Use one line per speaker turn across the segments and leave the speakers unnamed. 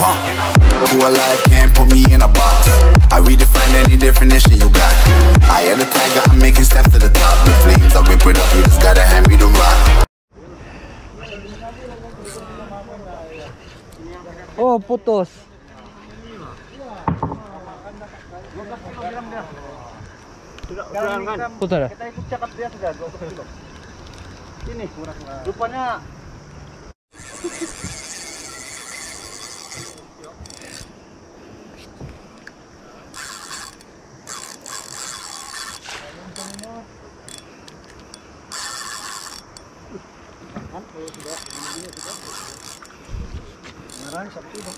huh? Who alive can't put me in a box. I redefine any definition you got. I am the tiger, I'm making steps to the top. The flames, I rip it up, you just gotta hand me the rock.
Oh, putus. Putar.
Kita ikut cakap dia sudah 20 Mahal, sa kilo.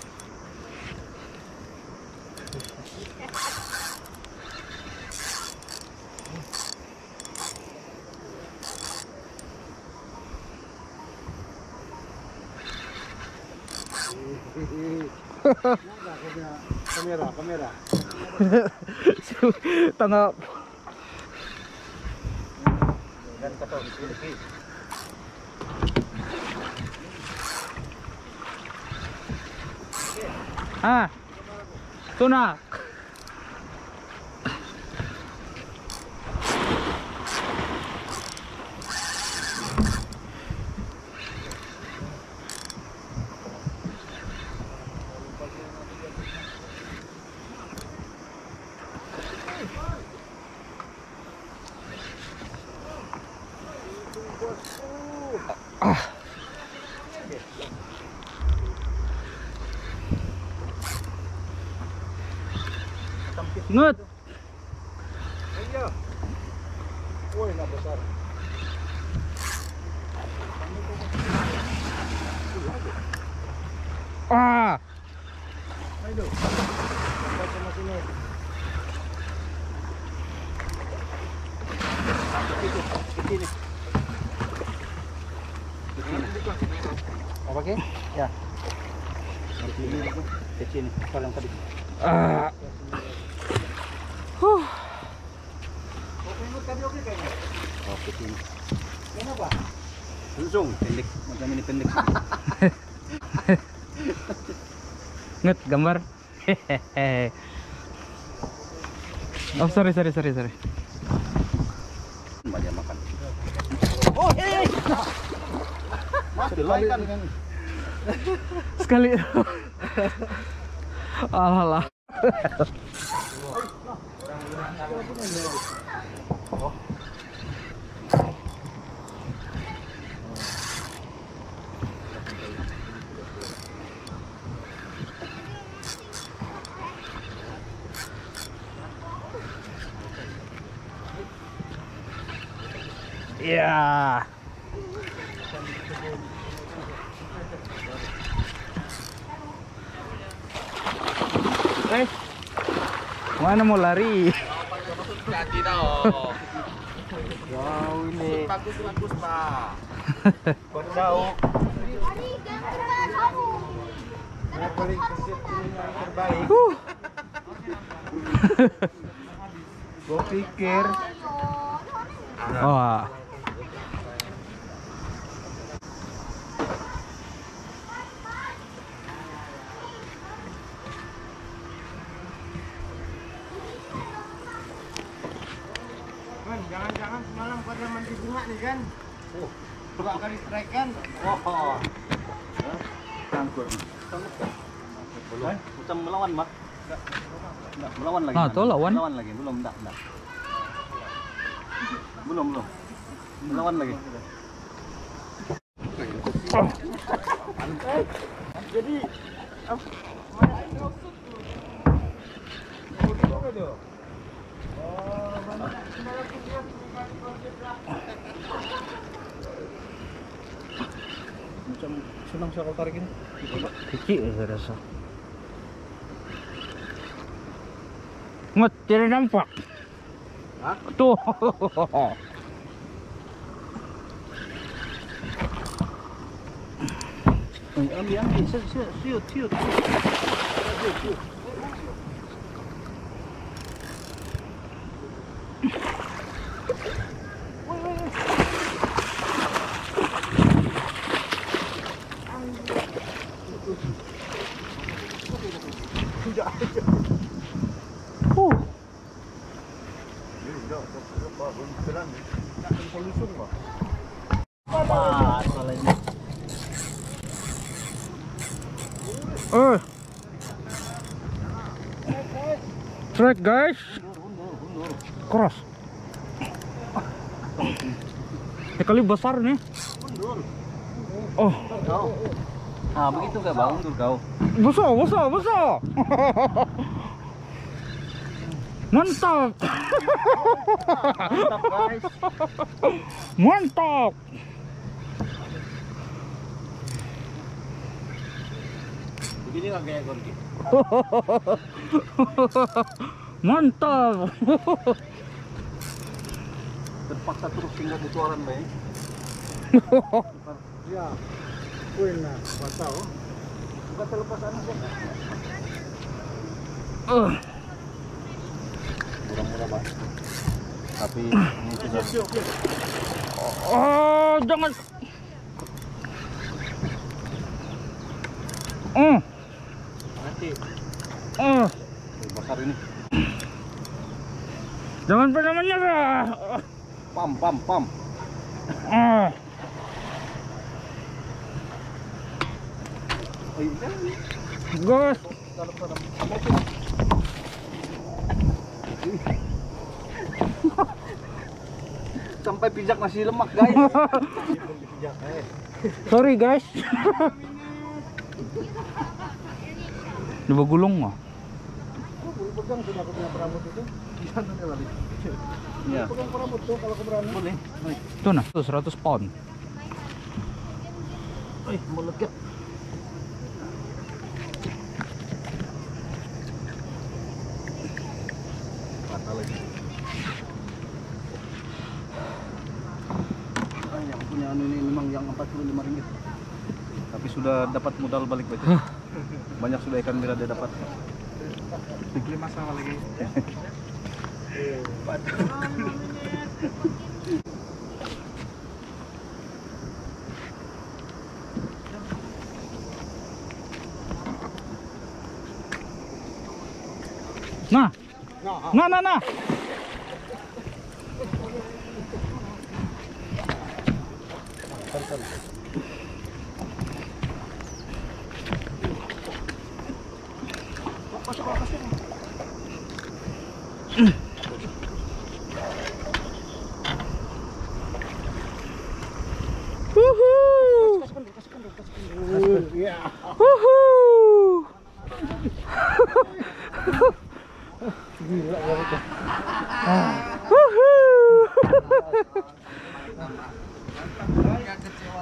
kamera, kamera.
Tanga.
Ganito to, Philippines. Lagi.
Ah. Tuna. Ngut.
Ayo. Woi, nak besar.
Ah.
Ayo. Sampai sama sini. Sini. Apa ke? Ya. Sini. Ke sini. Kalau yang tadi.
Ah.
Kenapa? Langsung pendek, macam ini pendek.
Gambar. Oh sorry sorry sorry sorry.
Banyak makan. Oh, hei. Mas, dilaikan kan.
Sekali. Alah. Ya. Eh, mana mau lari?
Tau.
Wow, ini.
Bagus bagus pak.
Jauh. Yang paling kesit ini yang terbaik. Gue pikir
Wah.
Semalam pada mandi bunga nih kan? Oh, dua kali strike kan? Oh. Tangkut. Belum. Macam melawan, Mak. Enggak, melawan lagi.
Ah,
Man.
tuh lawan.
Melawan lagi, belum, enggak, enggak. Belum, belum. Melawan lagi. Jadi macam senang saya kalau tarik ini.
Kecil saya rasa. Ngut, tidak nampak.
Hah?
Tuh.
Ambil, ambil, siut, siut, siut, siut. Siut, siut. polusung kok. Pas malah ini.
Eh. Strike guys. Keras. Eh kali besar nih. Oh.
Ah, begitu gak bang undur kau.
besar, besar, besar. Mantap.
Mantap guys.
Mantap.
Begini nggak kayak Gorgi?
Mantap.
Terpaksa terus tinggal di tuaran baik. Ya, kuin na, bata oh. Bukan terlepas anu kok.
Eh,
Murah-murah bang. Tapi ini sudah
Oh, jangan. Oh,
besar ini.
jangan pernah menyerah.
Pam pam pam.
Ah,
Oh.
Gus.
Sampai pijak nasi lemak guys. eh.
Sorry guys. Coba gulung mah.
Pegang sudah aku punya perambut itu. Di. Iya. Pegang perambut tuh kalau berani. Boleh.
Itu nah, tuh 100 pound.
Eh. Patah lagi. Yang punya anu ini memang yang 45 ringgit. Tapi sudah dapat modal balik baca. Banyak sudah ikan merah dia dapat. Beli masalah lagi.
Nah. Nah, nah, nah.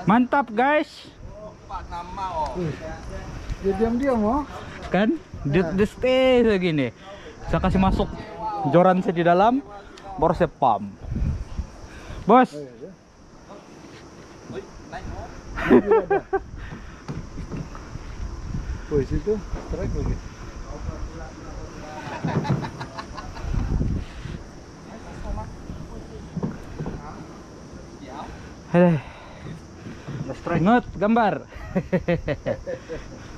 Mantap guys.
Dia diam-diam oh.
Kan? Di, di stay segini. Saya kasih masuk joran saya di dalam baru saya pump. Bos.
Woi situ strike lagi.
Hei, ingat gambar.